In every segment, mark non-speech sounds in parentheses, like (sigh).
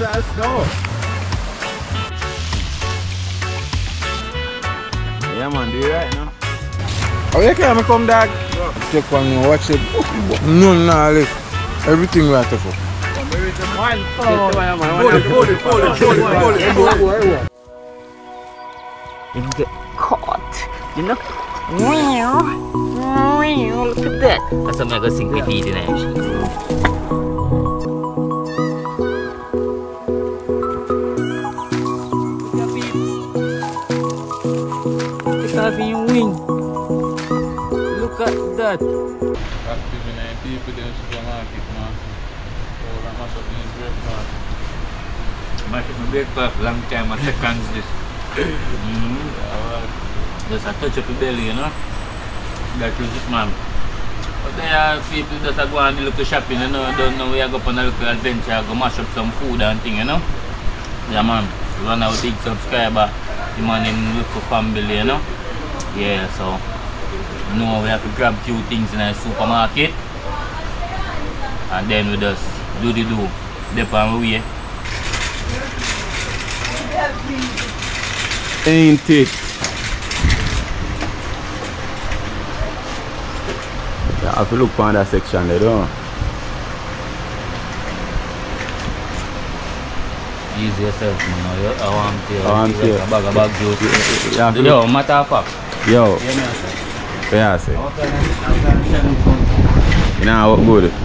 That's snow. Yeah, man, do it right now. Oh, you can't come dog. Take one more, watch it. No, no, look. Everything right for. One, four. Hold it, hold it, hold it, hold it, hold it, hold it. You get caught, you know? Meow. Meow. Look at that. That's something I can sink my feet in actually. That. Just a you know? That is it, man. But there are people that are going to look shopping, you know, don't know where I go on a little adventure, go mash up some food and thing, you know? Yeah, man. Run out big subscriber, the man in local family, you know? Yeah, so, know, we have to grab few things in a supermarket. And then we just do the do. Dip on way. Ain't it? Yeah, have to look on that section there, don't? Easy yourself, man. You- I want to. I want to. Bag of bag juice. Have to Yo, matter of fact. Yo, Hear me, I say. Yeah, I say. How can I- how can I tell you something? You know what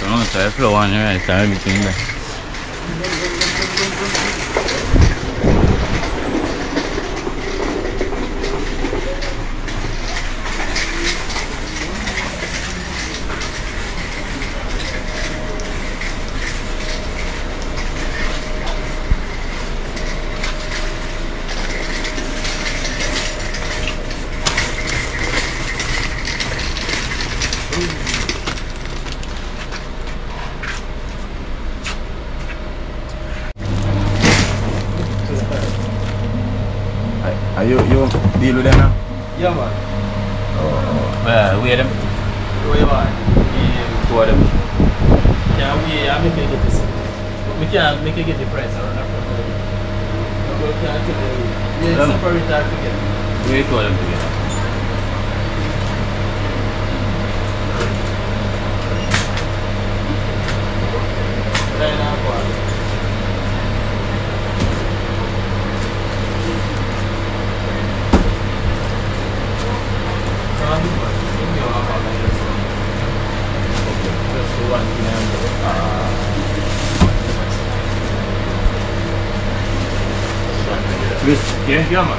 good? Otherwise, it's Like, I don't know, so flow on your right, so everything there. Are- Are you, you deal with them now? Yeah, man. Well, wait them. Where you are? Two of them. Yeah, we I make it get this. We can make it get the price around that. We can actually yeah, Um, separate that together. Wait two them together. Right now, boy. Chris, yeah? Yeah, man.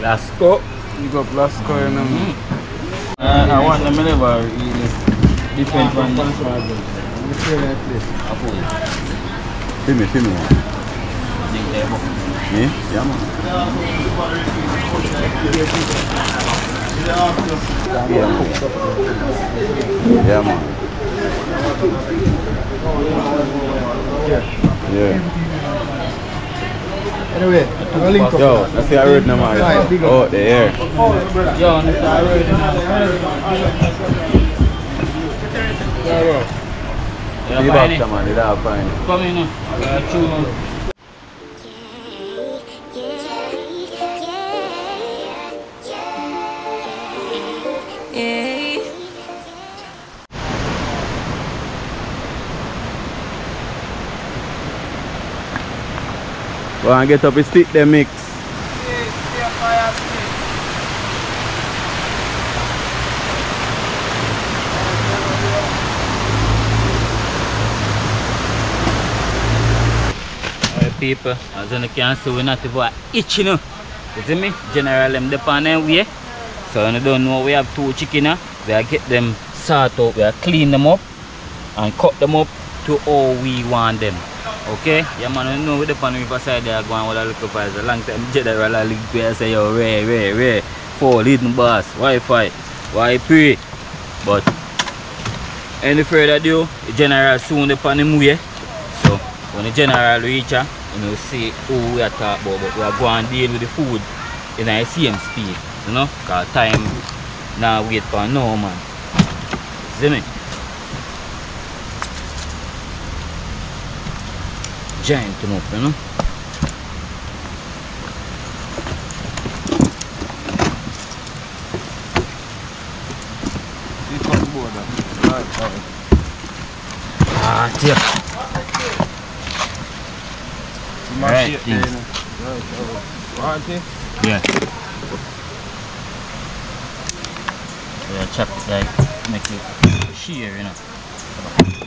Lasco. You got Blasco and um, Uh, I want them never really different from You feel that place. a fool. Feel me, feel me. Think they book. Me? Yeah, man. Yeah, man. Yeah. Anyway, I'm gonna link up. Yo, let's see I read no man. Right, big up. Oh, the air. Yo, Mr. Already. Yeah, bro. Yeah, Be fine. back, man. They don't find. Come in. Uh, tune. Yeah. Go and get up a stick them mix. People, as you can see, we're not even itching you. See me? General them dep on way. So you don't know we have two chicken. We get them sort out, we clean them up and cut them up to all we want them. Okay? Yeah man, you know we dep on the side there going with a little price. A long time general a link where I say yo rare, rare, rare. Four leading boss, Wi-Fi, why pray. But any further ado, the general soon on him way. So when the general reach her, you know, see who we are talking about, but we are going to deal with the food in the same speed, you know, because time now wait for no man. See me? Giant enough, you know. Ah, dear. Right, thing. Yeah. Yeah, chop it like make it sheer, you know.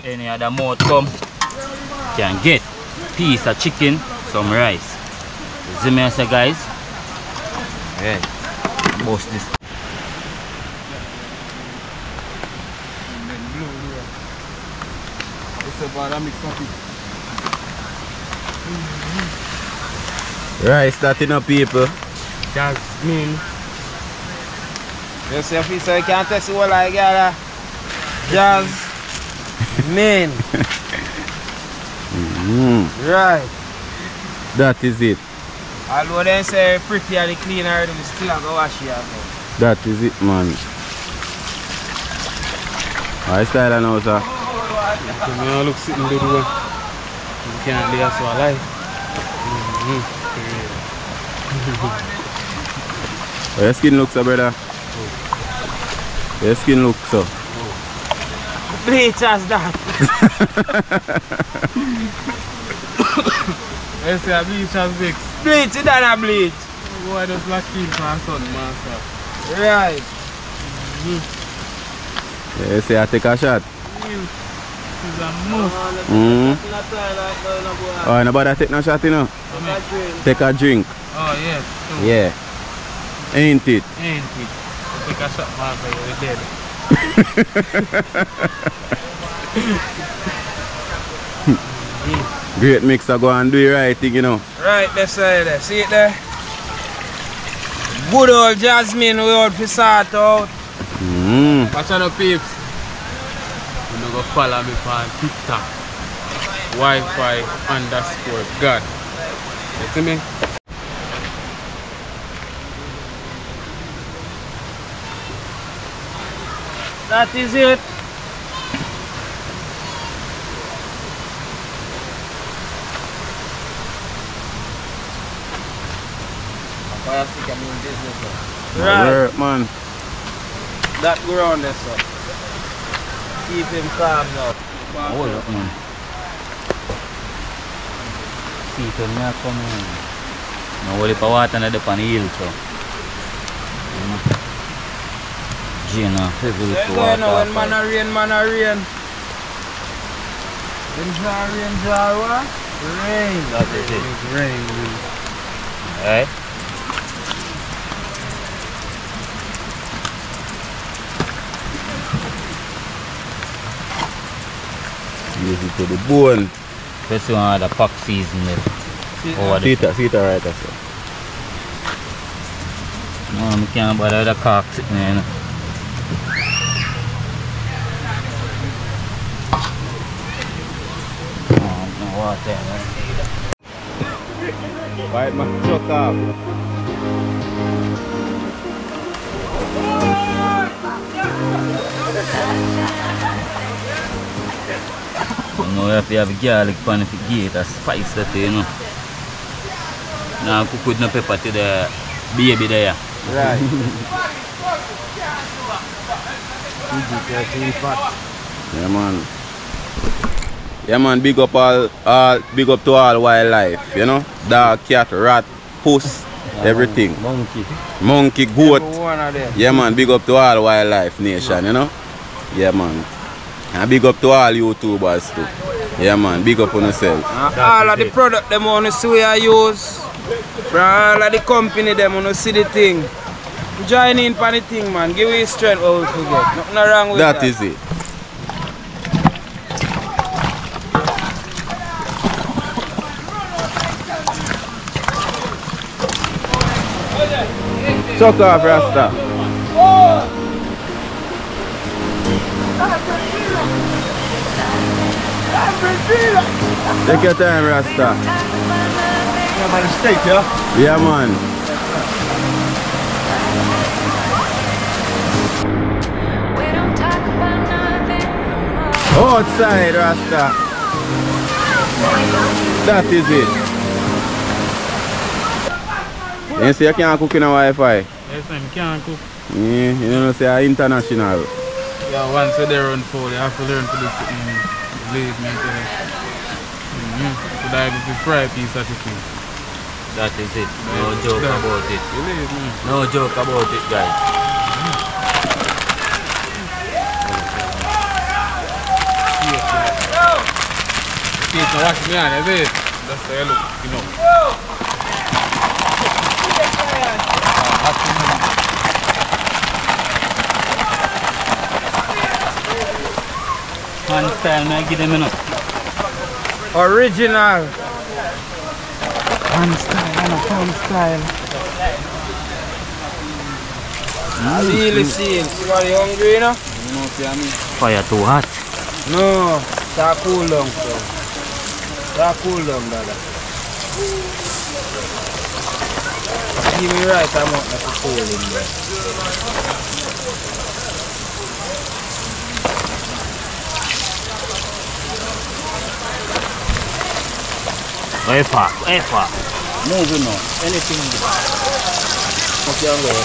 Any other mouth come can get piece of chicken, some rice. You see me I say guys? Right. Bust this. Rice that in a people. Jasmine. You see if you say you can't test the whole like that. Ah? Jasmine. (laughs) Mm, right. that is it. Although they say pretty and clean already, we still have to wash it out. That is it man. I style now sir. So me now look sitting the road. You can't lay us alive. Mm-hmm. (laughs) Your skin looks so brother? Your skin looks so. Bleach as that. (laughs) I say a beach has vex. Bleach it than a bleach. Boy just black in for sun, man, sir. Right. Yeah, you say I take a shot. This is a must. Mm. Oh, nobody take no shot you know? Take a drink. Oh, yes. So, Yeah. Ain't it? Ain't it? Take a shot, man, for you're dead. (laughs) Great mixer go and do the right thing, you know. Right, that's side there. See it there? Good old Jasmine we out for sort out. Mm. Watch out, peeps. You know, go follow me on TikTok. Wi-Fi underscore God. You see me? That is it. Right, Work, man. that ground there, so. Keep him calm now. Hold up man. See if me a come in. No worry pa water na depan hill so. Gina, uh, heavy There to you go, you know, when man a rain, man a rain. When draw rain, draw what? Rain. That is it. It's raining. Alright? Easy to the bone. First one the pack season there. Over See it, see it right also. No, I can't bother with the cock sitting there. Oh, no water. man. Bite my chuck off. You know, you have to have garlic pan if you get it, a spice that you know. Now cook with no pepper to the baby there. Right. PG 13 fat. Yeah, man. Yeah man, big up all, all big up to all wildlife, you know? Dog, cat, rat, puss, everything. Monkey. Monkey, goat. Every one of them. Yeah man, big up to all wildlife nation, you know? Yeah man. And big up to all YouTubers too. Yeah man, big up on yourself. And all of the product them wanna see we are use. From all of the company them wanna see the thing. Join in for the thing man. Give me strength what we forget. Nothing wrong with that. That is it. Chuck off Rasta. Take your time, Rasta. Yeah, man, steak, yeah? Yeah, man. We don't talk about nothing. Outside, Rasta. That is it. You see, you can't cook in a Wi-Fi. Yes, man, can't cook. Yeah, you know, say uh, international. Yeah, once there on food, you have to learn to do something. Believe me, tell you. Mm-hmm. So that is the fry piece of thing. That is it. No joke That- about it. Believe me. No joke about it, guys. Keep on watching me on, is it? That's the look, you know. Man style, may I give them enough. Original. Fun style, and a fun style. Mm. Really seal. Somebody hungry, you know? Fire too hot. No. Start cool down, so. Start cool down, brother. Give me right amount of cool in there. Way far, way far. Moving on. Anything. Okay, I'm going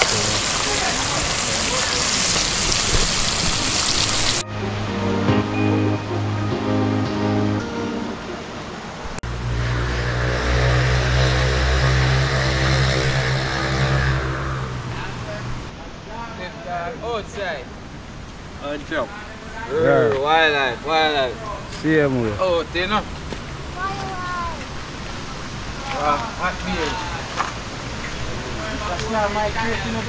Outside. Uh, job. Yeah. Wildlife, wildlife. Same way. Oh, they know. Uh, hot beer. That's not my you know,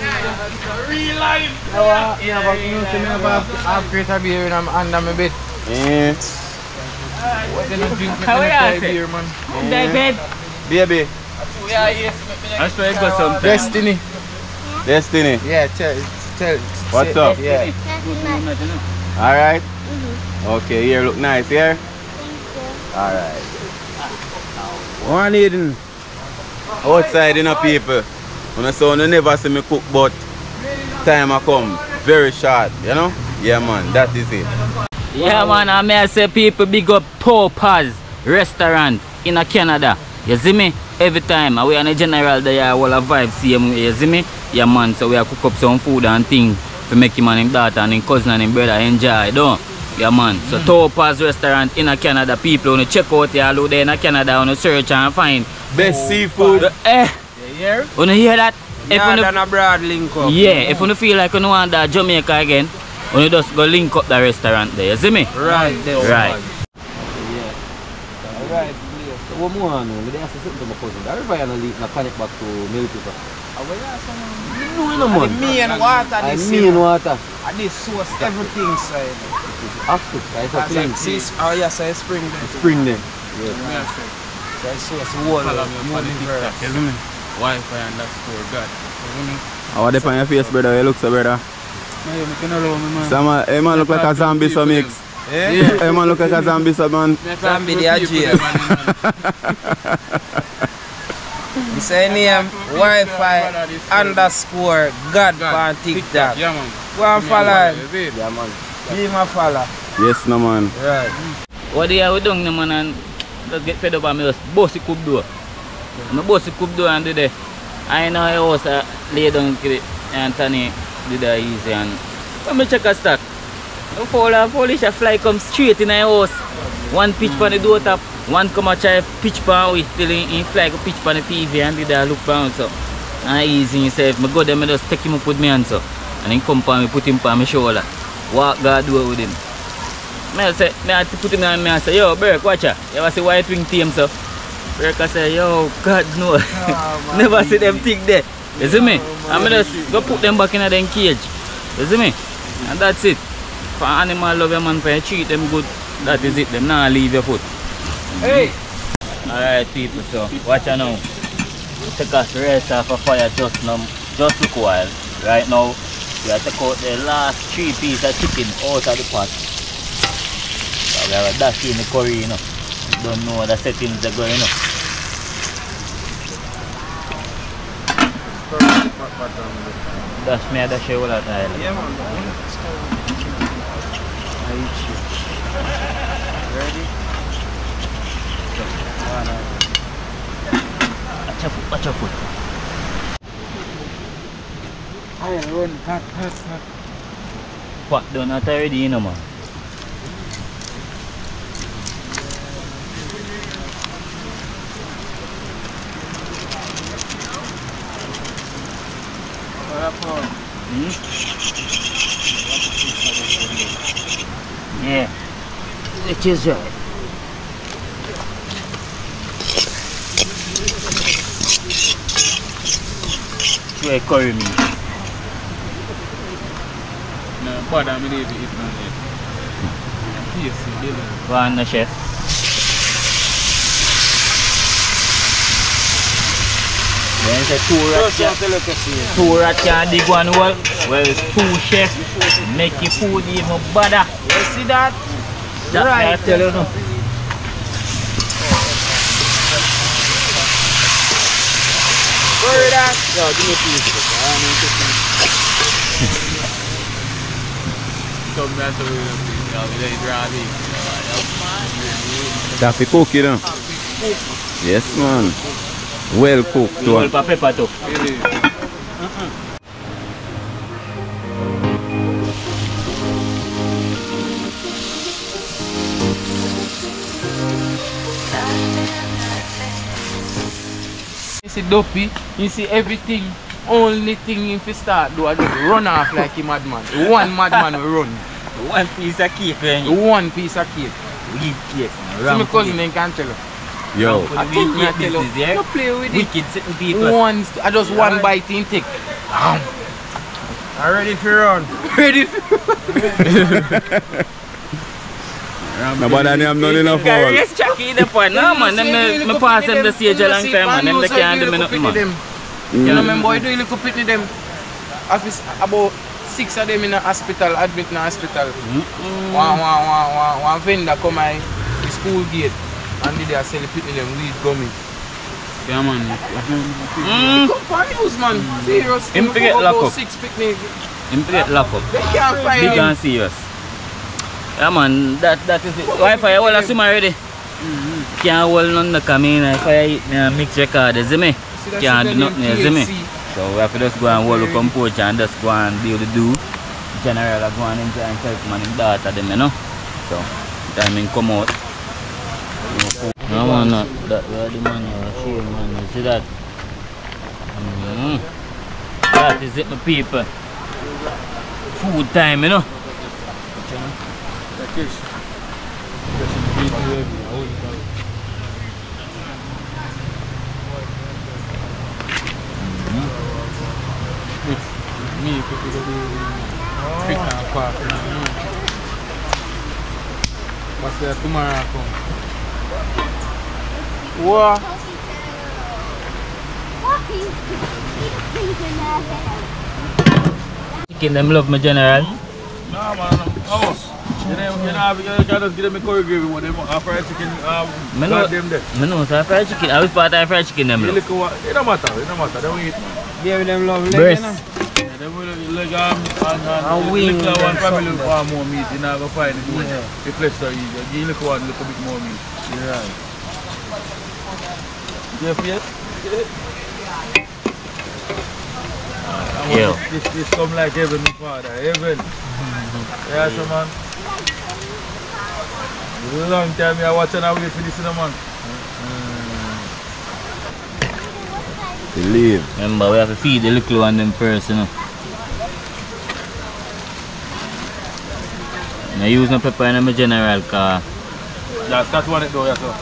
Real life. Yeah, yeah, but you see me have half crate of beer and I'm under my bed. What they not drink How me are you? beer, man. David. baby. I swear it was sometimes. Destiny. Destiny. Yeah, tell, tell. What's up? Yeah. Alright? Okay, here look nice here. Alright. One eating. Outside you know people. When I say you never see me cook but time I come. Very short, you know? Yeah man, that is it. Yeah, man, I may say people big up Popaz restaurant in a Canada. You see me? Every time we on a general day, I will have vibe same way. You see me? Yeah, man, so we are cook up some food and thing to make him and him daughter and him cousin and him brother enjoy, don't? Yeah, man. So Topaz restaurant in a Canada, people wanna check out here, out there in a Canada, wanna search and find. Best seafood. Eh, You hear? wanna hear that? If you than a broad link up. yeah, if you feel like you want that Jamaica again, you just go link up the restaurant there. You see me? Right there. Right. Alright. Huwag mo ano, hindi ang susunod mo ko. Dari ba yan na na connect back to milk pa? Ano naman? And me and water Ay, this mi no ata. And this sauce everything side. After, kaya sa As spring. like sis, oh yes, I spring there. Spring din. So I sauce wall. Follow me on the TikTok, you see? Wi-Fi underscore God. You see me? How they on your face, brother? You look so brother. No, you can allow me, man. Some eh, hey man look like a zombie so mix. Eh? Hey man look like a zombie so man. Zombie the jail. (laughs) You say name Wi-Fi underscore God on TikTok. Yeah, man. Go and follow. You? Yeah man. Him a follow. Yes no man. Right. What they are doing, man, and just get fed up and me just bossy coop door. I bossy coop door and do the I know I was uh, lay down Anthony did that easy and when me check a stock, the fall and polish a fly come straight in my house. One pitch pan the door top, one come and try pitch pan with till in, he fly go pitch pan the TV and did that look down so. And easy himself. Me go there, me just take him up with me hand so. And he come pan me, put him pan my shoulder. Walk guard door with him. Me I say, me I put him on me and say, yo, Burke, watch ya. You ever see white wing team so? Burke I say, yo, God no. (laughs) Never see them thing there. You see me? And me just go put them back in them cage. You see me? And that's it. For animal love your man, for you treat them good, that is it. Them not leave your foot. Hey! Alright people, so watch out now. Take us rest off a fire just now, just look while. Right now, we have to out the last three pieces of chicken out of the pot. So we are dash in the curry, you know. Don't know what the settings are going, you know. Dash me a dash you all that time. Yeah, man. Ready? Watch your foot, watch your foot. I run hot, hot, hot. Pot done not already, you know, man. Hmm? Yeah. It is right. Try curry meat. No, bother me leave it eat. Yes. Go on, chef. Then say two rats, Just want to look at you. two rats can dig one hole. Well, two chef make your food even better. You see that? That Right. I tell you no. That. Yo, give me a piece. I need to see. Come back to the thing, I'll be like driving. Taffy cook, you know. Yes, man. Well cooked, You too. will pepper too. See Dopey, you see everything. Only thing if you start do I just run off like a madman. One madman will run. One piece of cake when you One piece of cake. eat cake. See my cousin then can. Yo, I think me I tell you. yeah? You play with it. Wicked certain people. One, I just one bite in take. Am. Ready for run. (laughs) Ready for (laughs) no bother them none enough for all. Yes, Chucky in the point. No man, them me, me pass them the stage a long time man. Them they can't do me nothing man. You know, remember, I do a little pitney them. Office, about six of them in a hospital, admit in a hospital. One, one, one, one, one vendor come my the school gate and they are selling pitney them weed gummy. Yeah, man. Mm. Come for news, man. Serious. Him Before forget about lock up. Six pitney. Him get lock up. They can't find Big him. and serious. Yeah man, that that is it. Wi-Fi all assume already. Can't hold none the come in if I eat me mix record, you see me? See Can't do nothing, in you see me? So we have to just go and hold the composure and just go and be able to do. General I go and enjoy and help man him daughter them, you know. So time him come out. No man, no. that we are the man, uh, shame man, you see that? Mm. That is it my people. Food time, you know. Me, pick it up. Pick and pack. But say tomorrow I come. What? Chicken them love my general. Nah, man, house. You know, you know, you can just give them a curry gravy with them, a fried chicken, um, Me know, them there. me know, so fried chicken. I was part of fried chicken them You love. look what, it don't matter, it don't matter, they don't eat. Give them love leg, Breast. you. Yeah, they will like, um, and, and, And wing little one family something. want more meat, you know, go find it, Yeah. the flesh are easier. Give little one a little bit more meat. Right. You have yet? Yo. This, this come like heaven, father, heaven. (laughs) yeah, so man. Long time I watch and I wait for this in the man. Believe. Remember, we have to feed the little one them first, you know. I use no pepper in my general car. Just that one it though, yes, sir.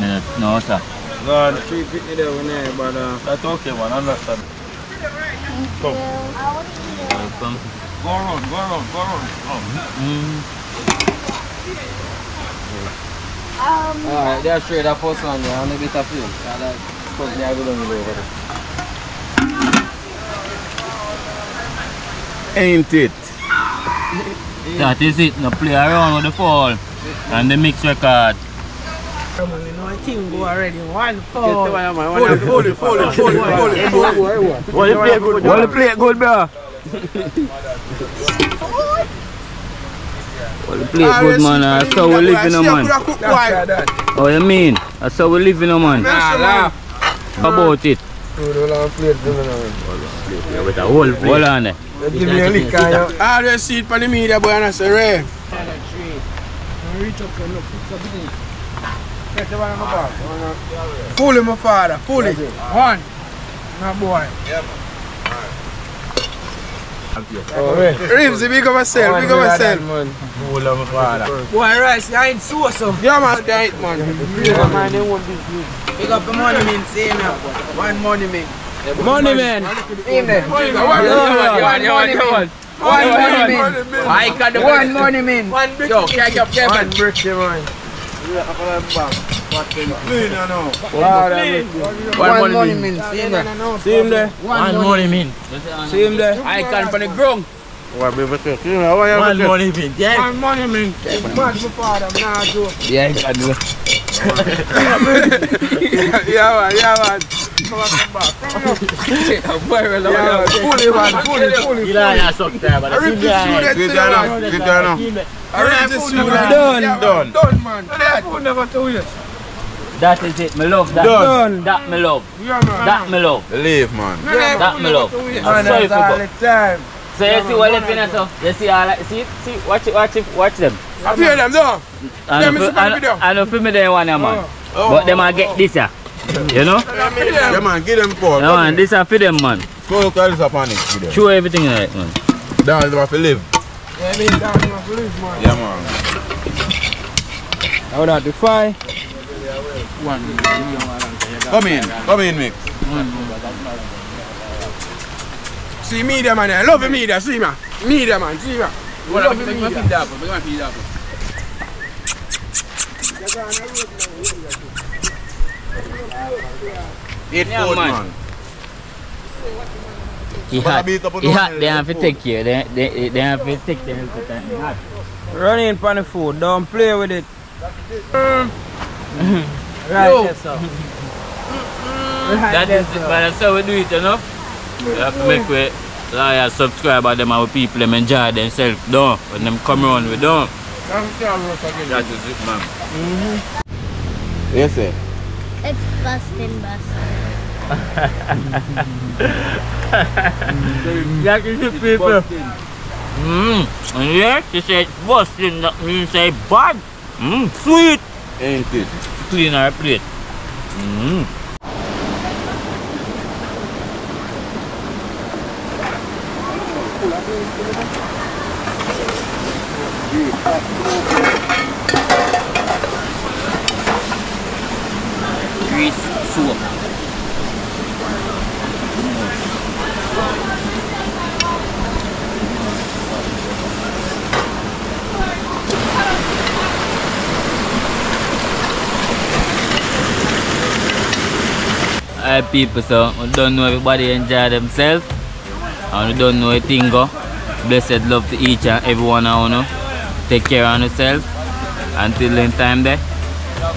Me not, no, sir. No, the tree pitney there when there, but uh, that's okay, man. Understand. Come. Welcome. Go around, go around, go around. Oh. Mm. Um, Alright, they're straight that first one there, and a bit of film. So like, company I go down the over there. Ain't it? That is it. No play around with the fall. And the mix record. Team go already. One Get the four. one, man. Hold it, hold it, hold it, hold it, hold it. Well, you play good. Well, play it good, bro. (laughs) Well, the play good, man. That's how we live in a man. Oh, you mean? That's how we live in a man. Nah, laugh. How about it? With a whole Hold on there. Give me a lick, can you? Ah, they see it on the media, boy, and I say, Ray. Fully, my father, fully. One. My boy. Ribs, big up myself, big up myself. Hold on, my father. Boy, rice, you ain't so so. Yeah, man, they ain't, man. Man, they won't be good. Pick up the money, man, say now. One money, man. Money man. One money, man. One money, man. I got the one money, man. One brick. Yo, catch up, Kevin. One brick, man. One money, man. See him there. See him there. One money, mean. See him there. I can for the ground. One money, mean. Yeah. One money, (laughs) man. Mad my father, I'm not joke. Yeah, you can do it. Yeah, man, yeah, man. Come on, come back. Yeah, man. Fully, man, fully, fully. You know, I suck there, but I rip this student Good to down, the good down. I rip this student. Done, Yeah, man, done. Done, man. That would never do it. That is it. Me love that. Done. That me love. Yeah, man. That me love. Believe, man. That me love. I'm sorry for all the time. So you see what left in us, so you see all like, see, see, watch it, watch it, watch them. I feel them, though. I Yeah, know, Mr. fi- I Video. know, I know for me they one, yeah, man. But them I get this, yeah. You know? Yeah, man, give them four. Yeah, man, this are for them, man. Go look at this upon it. Give. Show everything in it, man. Down, they have to live. Yeah, I mean, down to my police, man. Yeah, man. How that, the five? Come in, come in, mix. See media, man. I love media, see, man. Media, man, see, man. Love the media. Eight Yeah, foot, man. man. He But I hot. beat up on He the hot, one they have to take care. They, they, they have to take them to time. Run in pan the food, don't play with it. (laughs) Right, yes, sir. (laughs) That is it, but that's how we do it, you know? We have to make we loyal subscriber them our people them enjoy themselves down. When them come around we down. That is it man. Mm-hmm. Yes, sir. It's busting, busting. That is (laughs) it people. Mmm. And yeah, she said busting that means say bad. Mmm, sweet. Ain't it? Clean our plate. Mmm. Grease People, so we don't know everybody enjoy themselves. And we don't know a thing go. Blessed love to each and every one of you. Take care of yourself. Until then time there,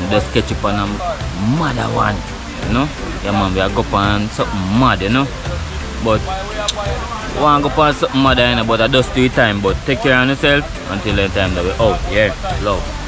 just catch up on a mother one. You know? Yeah man, we are go on something mad, you know. But we want to go on something mad, you know, but I just do it time. But take care of yourself until then time that we out. Yeah, love.